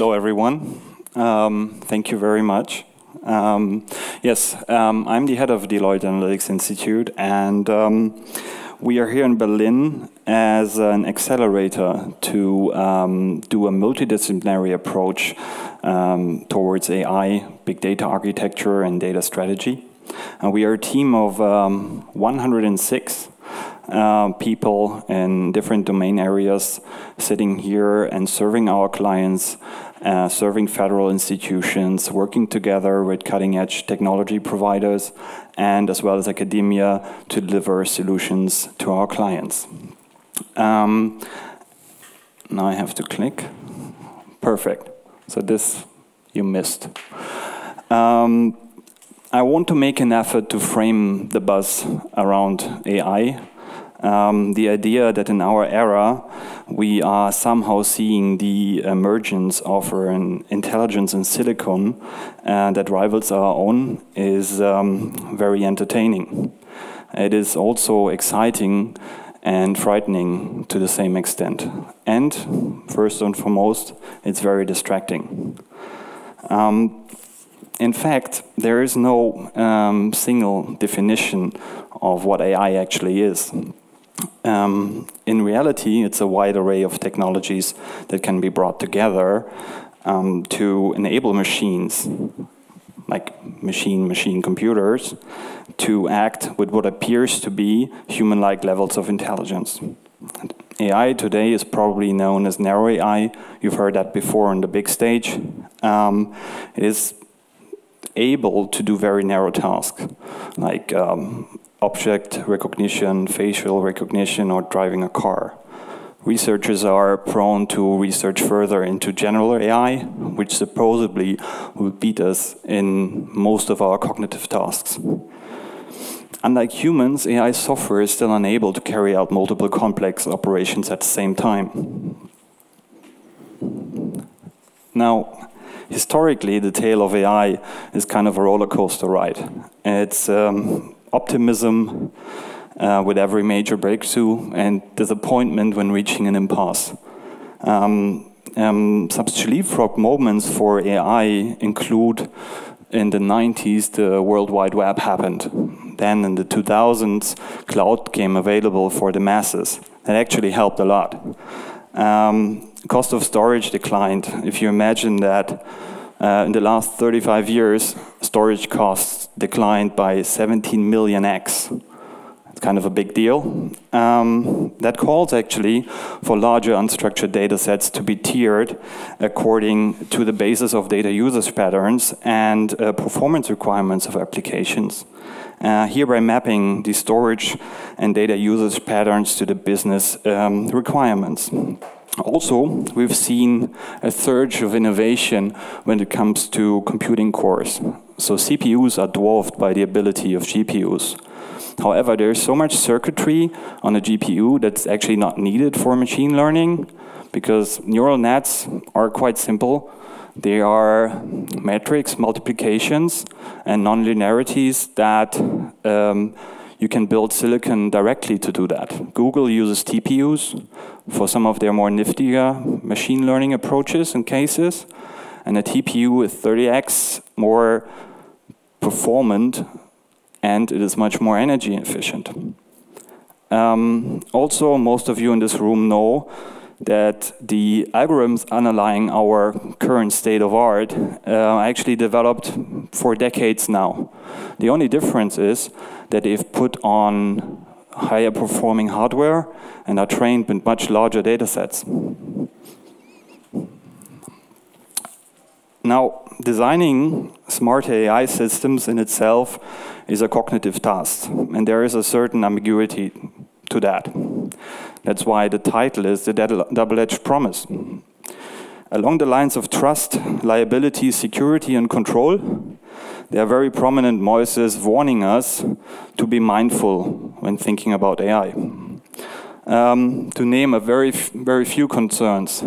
hello, everyone. Um, thank you very much. Um, yes, um, I'm the head of Deloitte Analytics Institute, and um, we are here in Berlin as an accelerator to um, do a multidisciplinary approach um, towards AI, big data architecture, and data strategy. And we are a team of 106 uh, people in different domain areas sitting here and serving our clients, uh, serving federal institutions, working together with cutting edge technology providers, and as well as academia to deliver solutions to our clients. Um, now I have to click. Perfect. So this you missed. Um, I want to make an effort to frame the buzz around AI um, the idea that in our era we are somehow seeing the emergence of an intelligence in silicon uh, that rivals our own is um, very entertaining. It is also exciting and frightening to the same extent. And first and foremost, it's very distracting. Um, in fact, there is no um, single definition of what AI actually is. Um, in reality, it's a wide array of technologies that can be brought together um, to enable machines, like machine-machine computers, to act with what appears to be human-like levels of intelligence. AI today is probably known as narrow AI. You've heard that before on the big stage. Um, it is able to do very narrow tasks, like um, object recognition, facial recognition, or driving a car. Researchers are prone to research further into general AI, which supposedly will beat us in most of our cognitive tasks. Unlike humans, AI software is still unable to carry out multiple complex operations at the same time. Now, historically, the tale of AI is kind of a roller coaster ride. It's um, optimism uh, with every major breakthrough and disappointment when reaching an impasse. Um, um, such leapfrog moments for AI include in the 90s, the World Wide Web happened. Then in the 2000s, cloud came available for the masses. That actually helped a lot. Um, cost of storage declined. If you imagine that uh, in the last 35 years, storage costs declined by 17 million x. It's kind of a big deal. Um, that calls actually for larger unstructured data sets to be tiered according to the basis of data usage patterns and uh, performance requirements of applications. Uh, hereby mapping the storage and data usage patterns to the business um, requirements. Also, we've seen a surge of innovation when it comes to computing cores. So CPUs are dwarfed by the ability of GPUs. However, there's so much circuitry on a GPU that's actually not needed for machine learning because neural nets are quite simple. They are matrix multiplications and nonlinearities that um, you can build silicon directly to do that. Google uses TPUs for some of their more niftier machine learning approaches and cases. And a TPU is 30x more performant and it is much more energy efficient. Um, also, most of you in this room know that the algorithms underlying our current state of art uh, actually developed for decades now. The only difference is that they've put on higher performing hardware and are trained with much larger data sets. Now, designing smart AI systems in itself is a cognitive task, and there is a certain ambiguity to that. That's why the title is The Double-Edged Promise. Along the lines of trust, liability, security, and control, there are very prominent voices warning us to be mindful when thinking about AI. Um, to name a very, very few concerns.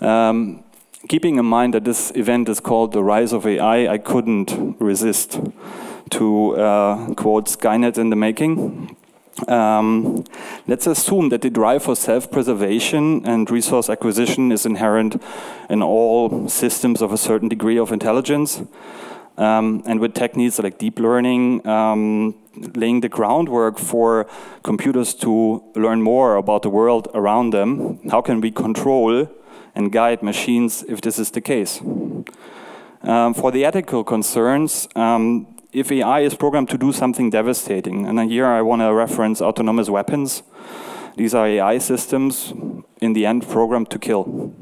Um, keeping in mind that this event is called the rise of AI, I couldn't resist to uh, quote Skynet in the making. Um, let's assume that the drive for self-preservation and resource acquisition is inherent in all systems of a certain degree of intelligence. Um, and with techniques like deep learning, um, laying the groundwork for computers to learn more about the world around them, how can we control and guide machines if this is the case? Um, for the ethical concerns, um, if AI is programmed to do something devastating, and here I want to reference autonomous weapons, these are AI systems in the end programmed to kill.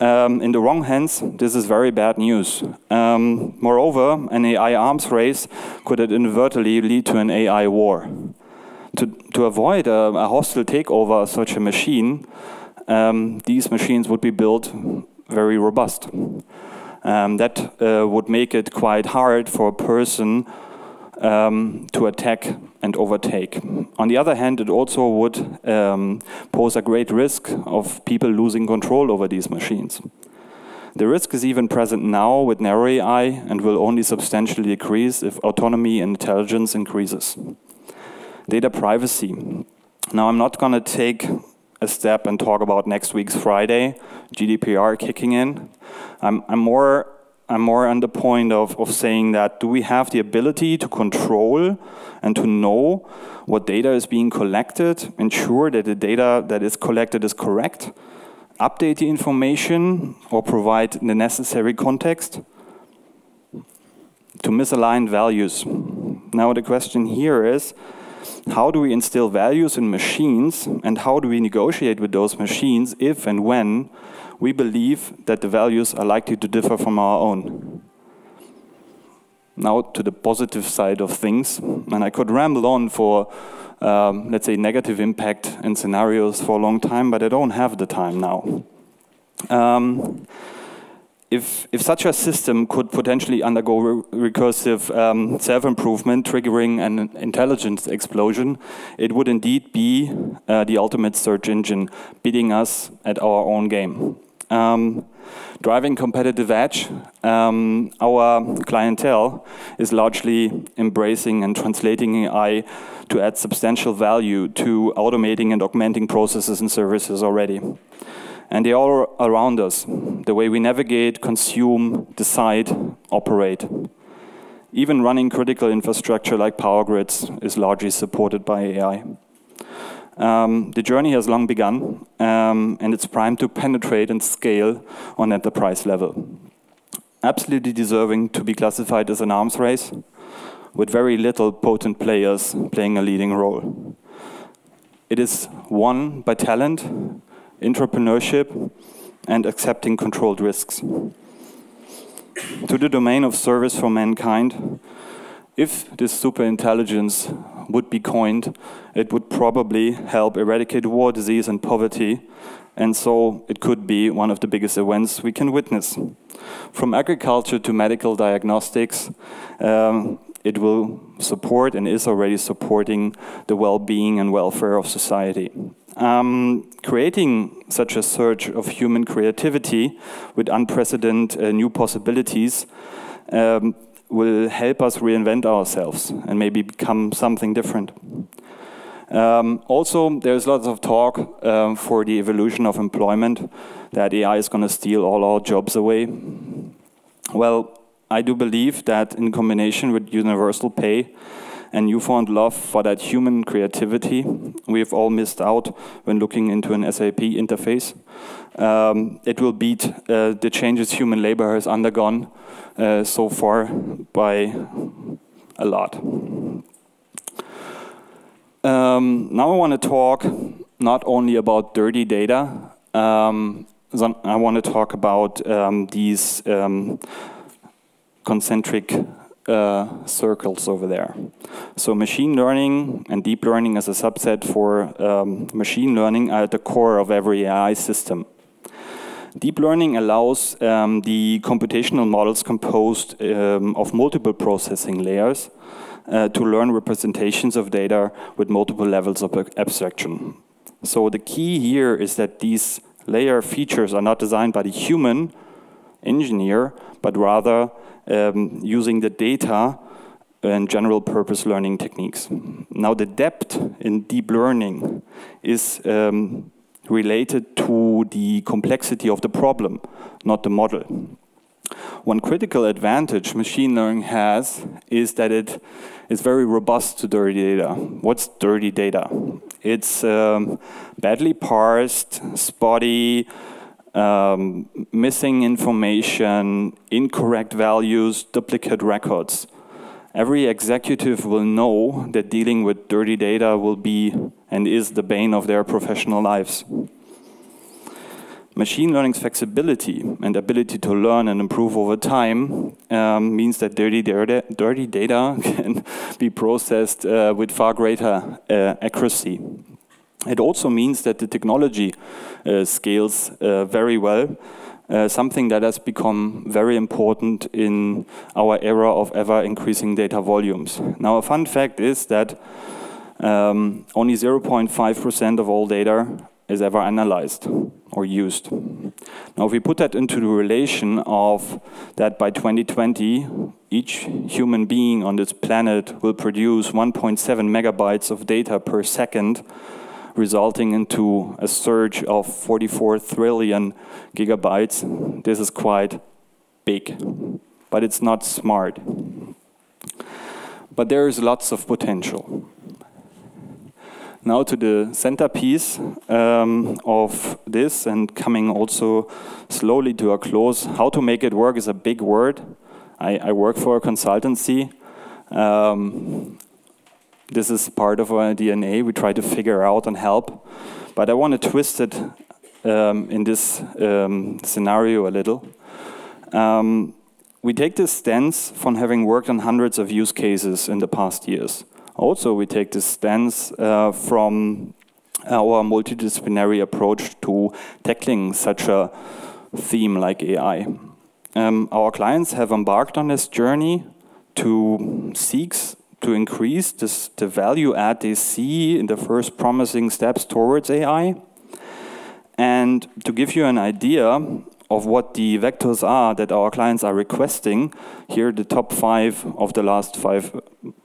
Um, in the wrong hands, this is very bad news. Um, moreover, an AI arms race could inadvertently lead to an AI war. To, to avoid a, a hostile takeover of such a machine, um, these machines would be built very robust. Um, that uh, would make it quite hard for a person um, to attack and overtake. On the other hand, it also would um, pose a great risk of people losing control over these machines. The risk is even present now with narrow AI and will only substantially decrease if autonomy and intelligence increases. Data privacy. Now, I'm not going to take a step and talk about next week's Friday, GDPR kicking in. I'm, I'm more I'm more on the point of, of saying that do we have the ability to control and to know what data is being collected, ensure that the data that is collected is correct, update the information or provide the necessary context to misalign values. Now the question here is, how do we instill values in machines and how do we negotiate with those machines if and when we believe that the values are likely to differ from our own? Now to the positive side of things, and I could ramble on for, um, let's say, negative impact and scenarios for a long time, but I don't have the time now. Um, if, if such a system could potentially undergo re recursive um, self-improvement, triggering an intelligence explosion, it would indeed be uh, the ultimate search engine, beating us at our own game. Um, driving competitive edge, um, our clientele is largely embracing and translating AI to add substantial value to automating and augmenting processes and services already. And they are around us, the way we navigate, consume, decide, operate. Even running critical infrastructure like power grids is largely supported by AI. Um, the journey has long begun, um, and it's primed to penetrate and scale on enterprise level. Absolutely deserving to be classified as an arms race, with very little potent players playing a leading role. It is won by talent, entrepreneurship, and accepting controlled risks. To the domain of service for mankind, if this superintelligence would be coined, it would probably help eradicate war, disease, and poverty, and so it could be one of the biggest events we can witness. From agriculture to medical diagnostics, um, it will support and is already supporting the well-being and welfare of society. Um, creating such a surge of human creativity with unprecedented uh, new possibilities um, will help us reinvent ourselves and maybe become something different. Um, also, there's lots of talk um, for the evolution of employment that AI is going to steal all our jobs away. Well, I do believe that in combination with universal pay, and newfound love for that human creativity we've all missed out when looking into an SAP interface. Um, it will beat uh, the changes human labor has undergone uh, so far by a lot. Um, now I want to talk not only about dirty data, um, I want to talk about um, these um, concentric uh, circles over there. So machine learning and deep learning as a subset for um, machine learning are at the core of every AI system. Deep learning allows um, the computational models composed um, of multiple processing layers uh, to learn representations of data with multiple levels of abstraction. So the key here is that these layer features are not designed by the human engineer, but rather um, using the data and general purpose learning techniques. Now the depth in deep learning is um, related to the complexity of the problem, not the model. One critical advantage machine learning has is that it is very robust to dirty data. What's dirty data? It's um, badly parsed, spotty, um, missing information, incorrect values, duplicate records. Every executive will know that dealing with dirty data will be and is the bane of their professional lives. Machine learning's flexibility and ability to learn and improve over time um, means that dirty data, dirty data can be processed uh, with far greater uh, accuracy. It also means that the technology uh, scales uh, very well, uh, something that has become very important in our era of ever increasing data volumes. Now, a fun fact is that um, only 0.5% of all data is ever analyzed or used. Now, if we put that into the relation of that by 2020, each human being on this planet will produce 1.7 megabytes of data per second, resulting into a surge of 44 trillion gigabytes. This is quite big, but it's not smart. But there is lots of potential. Now to the centerpiece um, of this and coming also slowly to a close. How to make it work is a big word. I, I work for a consultancy. Um, this is part of our DNA. We try to figure out and help. But I want to twist it um, in this um, scenario a little. Um, we take this stance from having worked on hundreds of use cases in the past years. Also, we take this stance uh, from our multidisciplinary approach to tackling such a theme like AI. Um, our clients have embarked on this journey to seek to increase this, the value add they see in the first promising steps towards AI. And to give you an idea of what the vectors are that our clients are requesting, here are the top five of the last five,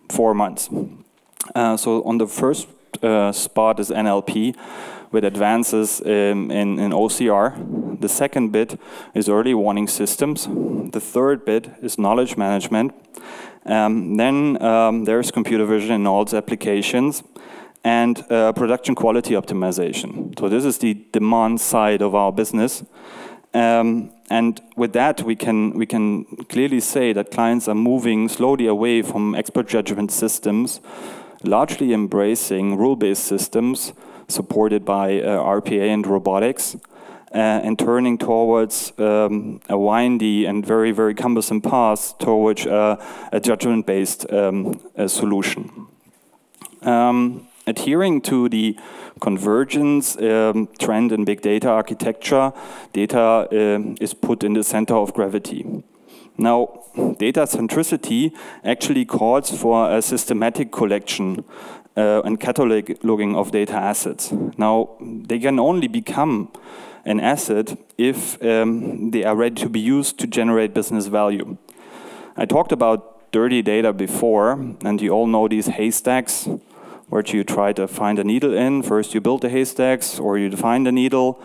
four months. Uh, so on the first uh, spot is NLP with advances um, in, in OCR. The second bit is early warning systems. The third bit is knowledge management. Um, then um, there's computer vision in all its applications and uh, production quality optimization. So this is the demand side of our business. Um, and with that, we can, we can clearly say that clients are moving slowly away from expert judgment systems largely embracing rule-based systems supported by uh, RPA and robotics, and turning towards um, a windy and very, very cumbersome path towards uh, a judgment-based um, solution. Um, adhering to the convergence um, trend in big data architecture, data uh, is put in the center of gravity. Now, data centricity actually calls for a systematic collection uh, and cataloging of data assets. Now, they can only become an asset if um, they are ready to be used to generate business value. I talked about dirty data before, and you all know these haystacks, where you try to find a needle in. First you build the haystacks, or you find the needle.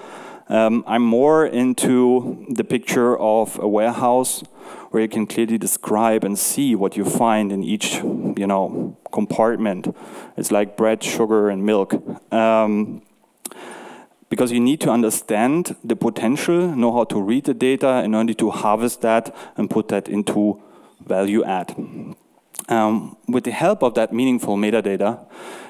Um, I'm more into the picture of a warehouse where you can clearly describe and see what you find in each, you know, compartment. It's like bread, sugar, and milk. Um, because you need to understand the potential, know how to read the data, in order to harvest that and put that into value add. Um, with the help of that meaningful metadata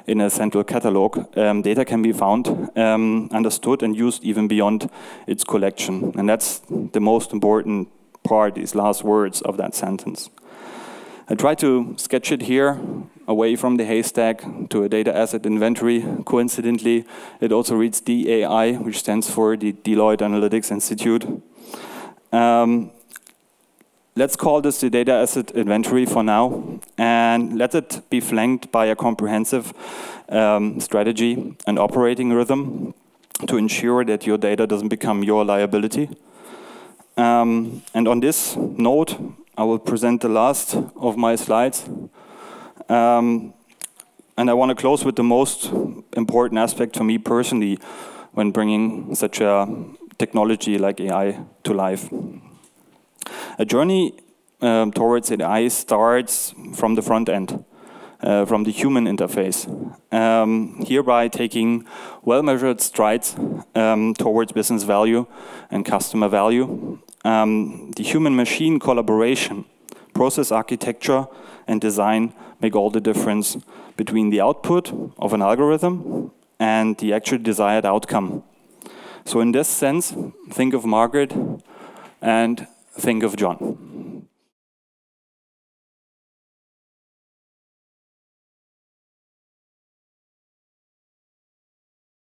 in a central catalog, um, data can be found, um, understood, and used even beyond its collection. And that's the most important part, these last words of that sentence. I try to sketch it here, away from the haystack to a data asset inventory. Coincidentally, it also reads DAI, which stands for the Deloitte Analytics Institute. Um, let's call this the data asset inventory for now, and let it be flanked by a comprehensive um, strategy and operating rhythm to ensure that your data doesn't become your liability. Um, and on this note, I will present the last of my slides. Um, and I want to close with the most important aspect for me personally when bringing such a technology like AI to life. A journey um, towards AI starts from the front end, uh, from the human interface, um, hereby taking well-measured strides um, towards business value and customer value. Um, the human-machine collaboration, process architecture, and design make all the difference between the output of an algorithm and the actual desired outcome. So in this sense, think of Margaret and think of John.